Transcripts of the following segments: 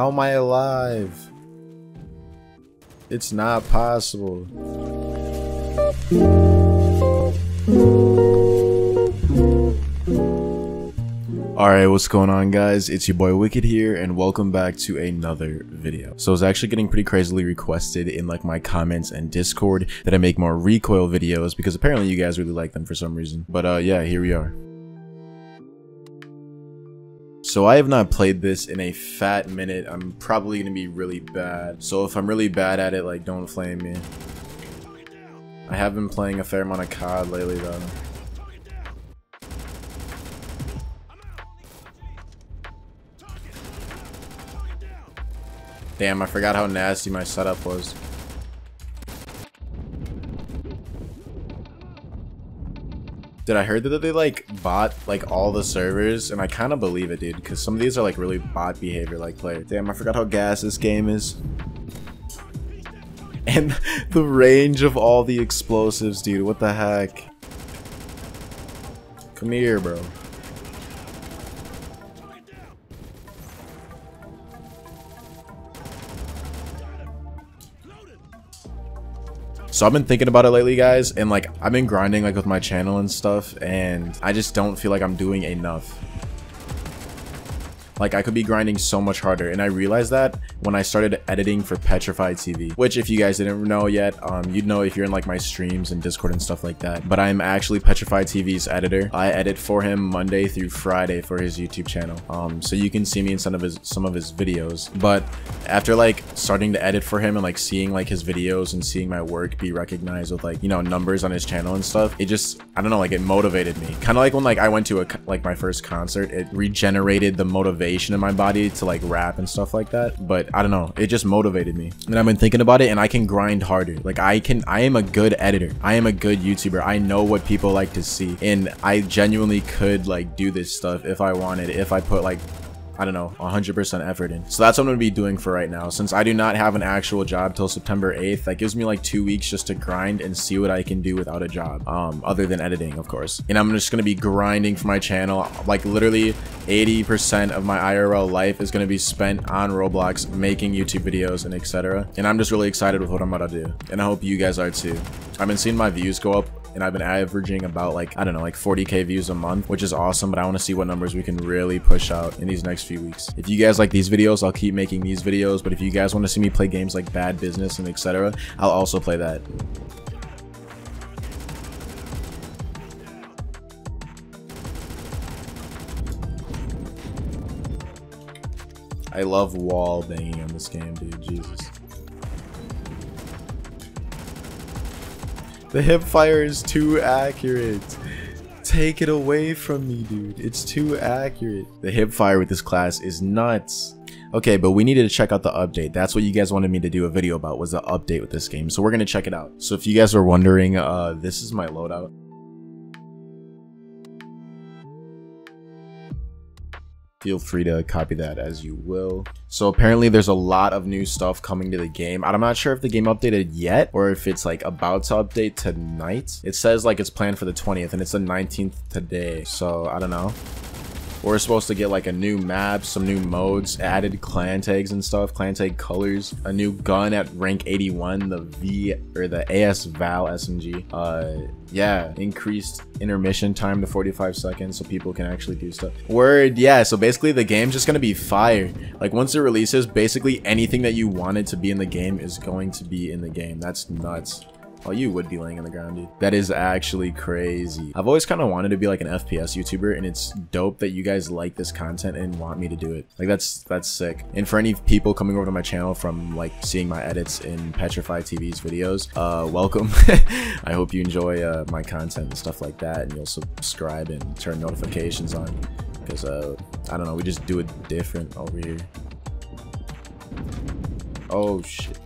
How am I alive? It's not possible. Alright, what's going on guys? It's your boy Wicked here and welcome back to another video. So it's actually getting pretty crazily requested in like my comments and Discord that I make more recoil videos because apparently you guys really like them for some reason. But uh yeah, here we are. So I have not played this in a fat minute. I'm probably going to be really bad. So if I'm really bad at it, like don't flame me. I have been playing a fair amount of COD lately though. Damn, I forgot how nasty my setup was. Did I heard that they like bought like all the servers and I kind of believe it dude because some of these are like really bot behavior like player. Damn, I forgot how gas this game is. And the range of all the explosives, dude. What the heck? Come here, bro. So I've been thinking about it lately, guys, and like I've been grinding like with my channel and stuff, and I just don't feel like I'm doing enough. Like I could be grinding so much harder and I realized that when I started editing for Petrified TV, which if you guys didn't know yet, um, you'd know if you're in like my streams and Discord and stuff like that. But I'm actually Petrified TV's editor. I edit for him Monday through Friday for his YouTube channel. Um, so you can see me in some of his some of his videos. But after like starting to edit for him and like seeing like his videos and seeing my work be recognized with like you know numbers on his channel and stuff, it just I don't know like it motivated me. Kind of like when like I went to a like my first concert, it regenerated the motivation motivation in my body to like rap and stuff like that but i don't know it just motivated me. And i've been thinking about it and i can grind harder. Like i can i am a good editor. I am a good youtuber. I know what people like to see and i genuinely could like do this stuff if i wanted if i put like I don't know, 100% effort in. So that's what I'm going to be doing for right now. Since I do not have an actual job till September 8th, that gives me like two weeks just to grind and see what I can do without a job, um, other than editing, of course. And I'm just going to be grinding for my channel. Like literally 80% of my IRL life is going to be spent on Roblox, making YouTube videos and etc. And I'm just really excited with what I'm about to do. And I hope you guys are too. I've been seeing my views go up and I've been averaging about like, I don't know, like 40k views a month, which is awesome, but I want to see what numbers we can really push out in these next few weeks. If you guys like these videos, I'll keep making these videos, but if you guys want to see me play games like Bad Business and etc., I'll also play that. I love wall banging on this game, dude. Jesus. The hip fire is too accurate. Take it away from me, dude. It's too accurate. The hip fire with this class is nuts. Okay, but we needed to check out the update. That's what you guys wanted me to do a video about was the update with this game. So we're going to check it out. So if you guys are wondering, uh, this is my loadout. Feel free to copy that as you will. So apparently there's a lot of new stuff coming to the game. I'm not sure if the game updated yet or if it's like about to update tonight. It says like it's planned for the 20th and it's the 19th today. So I don't know. We're supposed to get like a new map, some new modes, added clan tags and stuff, clan tag colors, a new gun at rank 81, the V or the AS Val SMG. Uh, yeah, increased intermission time to 45 seconds so people can actually do stuff. Word, yeah, so basically the game's just gonna be fire. Like once it releases, basically anything that you wanted to be in the game is going to be in the game. That's nuts. Oh, you would be laying on the ground, dude. That is actually crazy. I've always kind of wanted to be like an FPS YouTuber, and it's dope that you guys like this content and want me to do it. Like, that's that's sick. And for any people coming over to my channel from like seeing my edits in Petrify TV's videos, uh, welcome. I hope you enjoy uh, my content and stuff like that, and you'll subscribe and turn notifications on. Because, uh, I don't know, we just do it different over here. Oh, shit.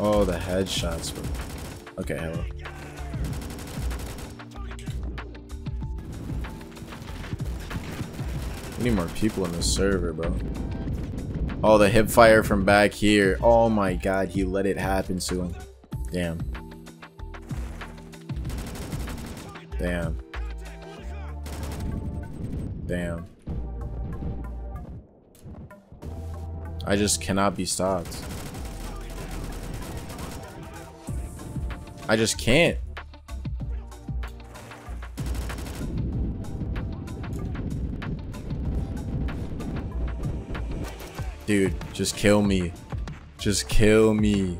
Oh, the headshots bro. Okay, hello. We need more people in the server, bro. Oh, the hip fire from back here. Oh my god, he let it happen to him. Damn. Damn. Damn. I just cannot be stopped. I just can't. Dude, just kill me. Just kill me.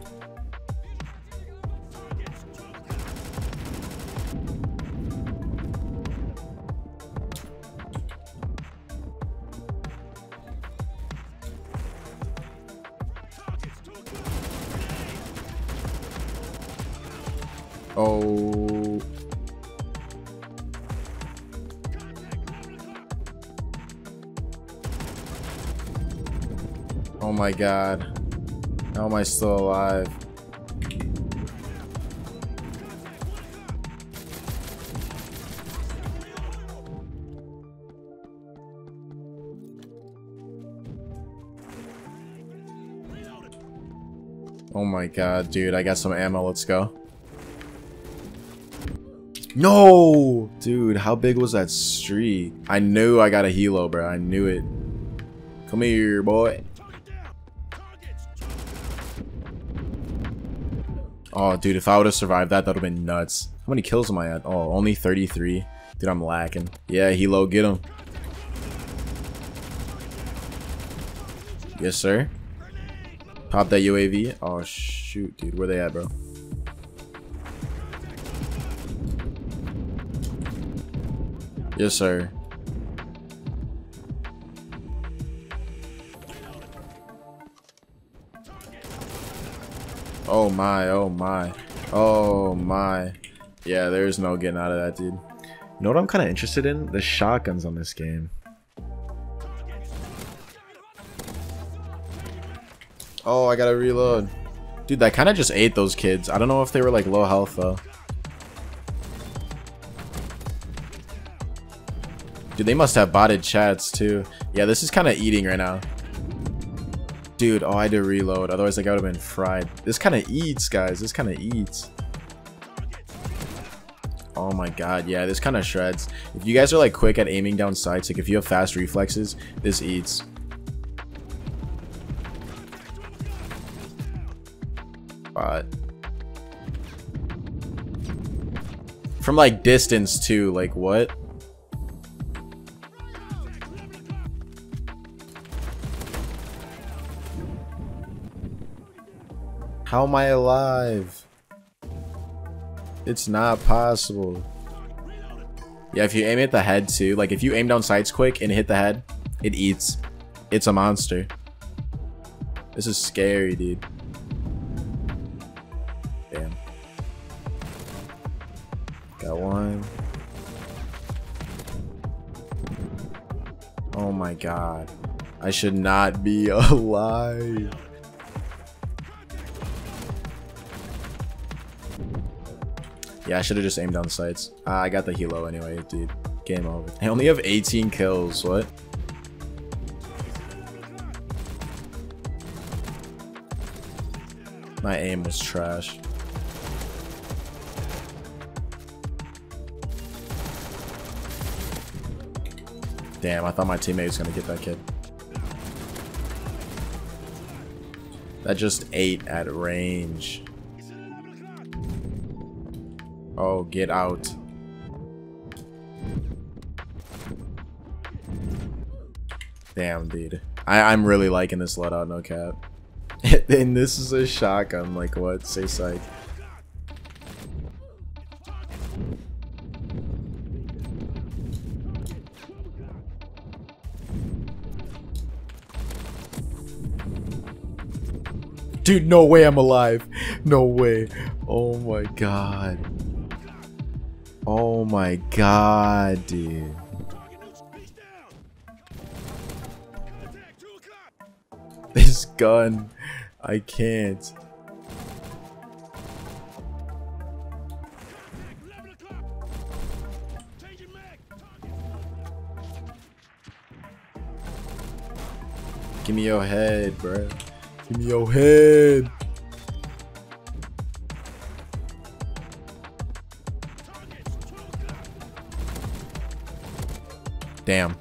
Oh. Oh my god. How am I still alive? Oh my god, dude, I got some ammo, let's go. No! Dude, how big was that streak? I knew I got a helo, bro. I knew it. Come here, boy. Oh, dude, if I would have survived that, that would have been nuts. How many kills am I at? Oh, only 33. Dude, I'm lacking. Yeah, helo, get him. Yes, sir. Pop that UAV. Oh, shoot, dude. Where they at, bro? Yes, sir. Oh my, oh my. Oh my. Yeah, there's no getting out of that, dude. You know what I'm kind of interested in? The shotguns on this game. Oh, I gotta reload. Dude, that kind of just ate those kids. I don't know if they were like low health though. Dude, they must have botted chats too. Yeah, this is kind of eating right now. Dude, oh, I had to reload. Otherwise, like, I would have been fried. This kind of eats, guys. This kind of eats. Oh my god, yeah, this kind of shreds. If you guys are, like, quick at aiming down sights, like, if you have fast reflexes, this eats. From, like, distance, too. Like, what? How am I alive? It's not possible. Yeah, if you aim at the head too, like if you aim down sights quick and hit the head, it eats. It's a monster. This is scary, dude. Damn. Got one. Oh my god. I should not be alive. Yeah, I should have just aimed down the sights. Uh, I got the helo anyway, dude. Game over. I only have 18 kills. What? My aim was trash. Damn, I thought my teammate was gonna get that kid. That just ate at range. Oh, get out. Damn, dude. I I'm really liking this loadout, no cap. and this is a shotgun, like what? Say psych. Dude, no way I'm alive. No way. Oh my god. Oh my god, dude. This gun. I can't. Give me your head, bro. Give me your head. Damn.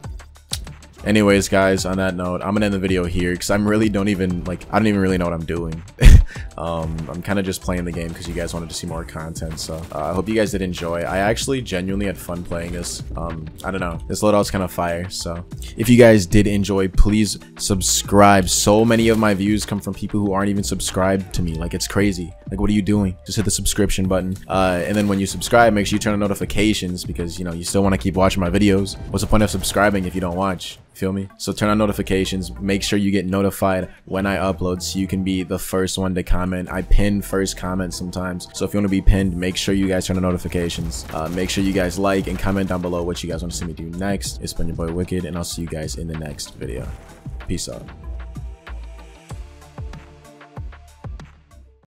Anyways, guys, on that note, I'm gonna end the video here because I'm really don't even like I don't even really know what I'm doing. um, I'm kind of just playing the game because you guys wanted to see more content. So uh, I hope you guys did enjoy. I actually genuinely had fun playing this. Um, I don't know, this loadout's kind of fire. So if you guys did enjoy, please subscribe. So many of my views come from people who aren't even subscribed to me. Like it's crazy. Like what are you doing? Just hit the subscription button. Uh, and then when you subscribe, make sure you turn on notifications because you know you still want to keep watching my videos. What's the point of subscribing if you don't watch? Feel me? So turn on notifications. Make sure you get notified when I upload so you can be the first one to comment. I pin first comment sometimes. So if you want to be pinned, make sure you guys turn on notifications. Uh, make sure you guys like and comment down below what you guys want to see me do next. It's been your boy Wicked, and I'll see you guys in the next video. Peace out.